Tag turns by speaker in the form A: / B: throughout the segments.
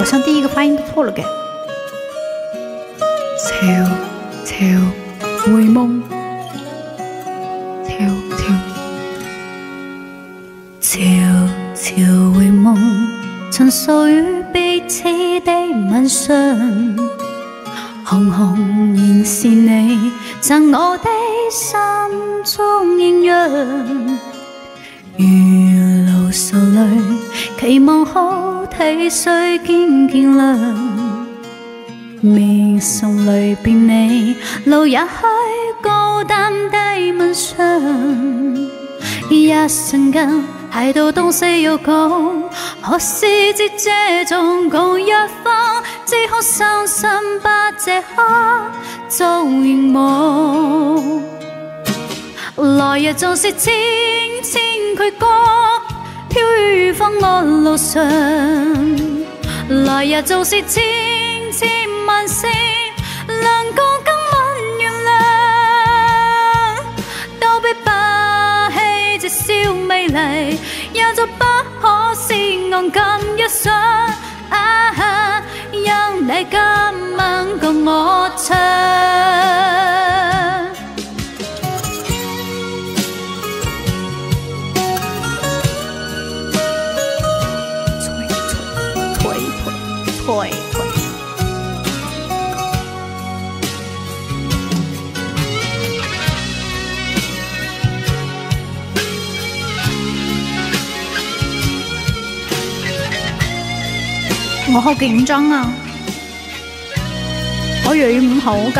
A: 好像第一个发音都错了，给。悄悄回梦，悄悄悄悄回梦，曾属于彼此的吻唇，红红然是你赠我的心中营养。如露愁泪，期望好体恤堅健良。未送淚便你，路也許高擔低問上，一瞬間太多東西要講，何時節這種共一方，只可深深把這刻做凝望。來日縱是千千闕歌，飄於荒安路上，來日縱是千千萬世，能夠今晚月亮，都比霸氣直笑美丽，也就不可是昂咁一想。啊，因你今晚共我唱。我好緊張啊！我粵語唔好㗎，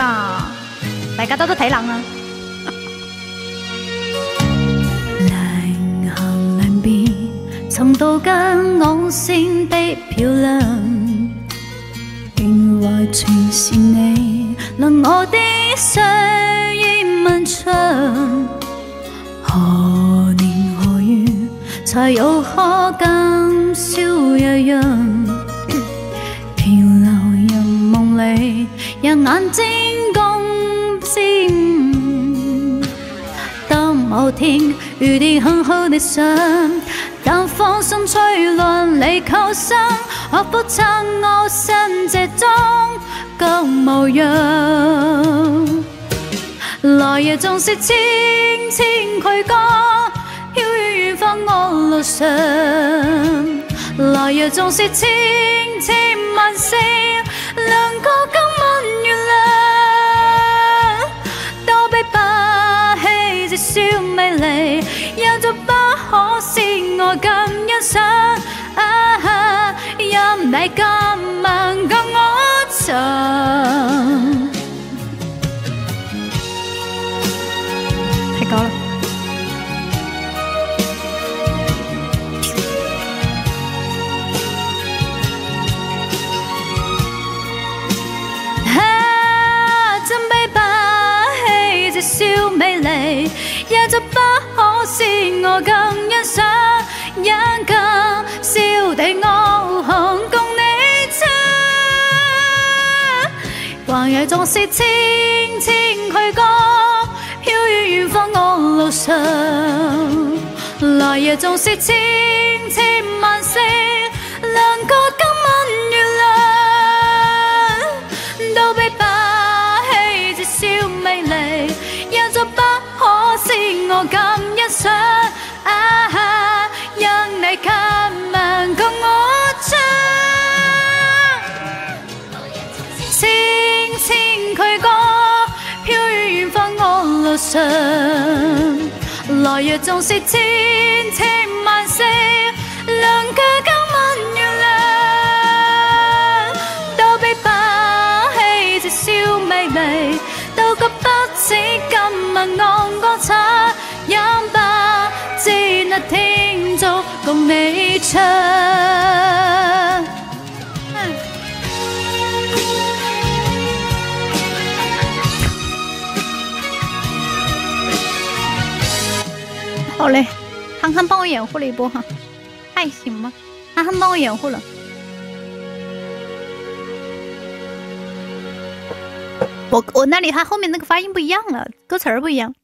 A: 大家多多體諒啊！兩行兩邊，尋到跟我先的漂亮。来全是你，令我的歲月漫长。何年何月才有可今宵一样？漂流人夢裏，讓眼睛共閃。當某天遇見很好的想，但放心吹亂你構想。可否襯我身這種舊模樣？來日縱是千千闕歌，飄於遠方安路上。來日縱是千千萬世，能夠今美丽，也就不可是我更欣赏。啊因你今晚共我唱。太高了。也就不可使我更欣賞，一個笑地傲行共你唱。橫夜縱是千千闕歌，飄於遠方我路上。來日縱是千千萬世，能夠今晚月亮，都比霸氣直笑美麗，我更欣賞。啊，讓你今晚共我唱。千千闕歌，飘於远方我路上。來日縱是千千萬世，能夠今晚原諒，都比霸氣直笑美麗，都覺不止今晚昂歌唱，你唱。好嘞，憨憨帮我掩护了一波哈，还行吗？憨憨帮我掩护了。我我那里他后面那个发音不一样了，歌词儿不一样。